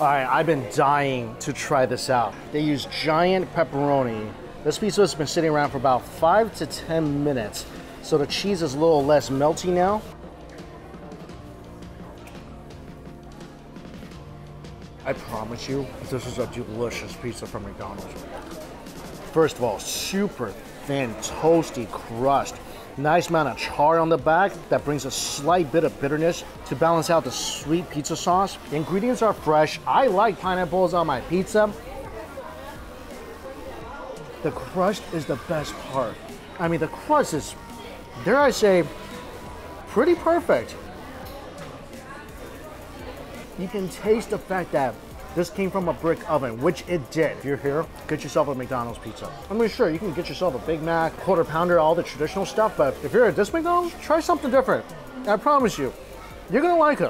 All right, I've been dying to try this out. They use giant pepperoni. This pizza has been sitting around for about five to 10 minutes. So the cheese is a little less melty now. I promise you, this is a delicious pizza from McDonald's. First of all, super thin, toasty crust. Nice amount of char on the back that brings a slight bit of bitterness to balance out the sweet pizza sauce. The ingredients are fresh. I like pineapples on my pizza. The crust is the best part. I mean, the crust is, dare I say, pretty perfect. You can taste the fact that this came from a brick oven, which it did. If you're here, get yourself a McDonald's pizza. I mean, sure, you can get yourself a Big Mac, quarter pounder, all the traditional stuff, but if you're at this McDonald's, try something different. I promise you, you're gonna like it.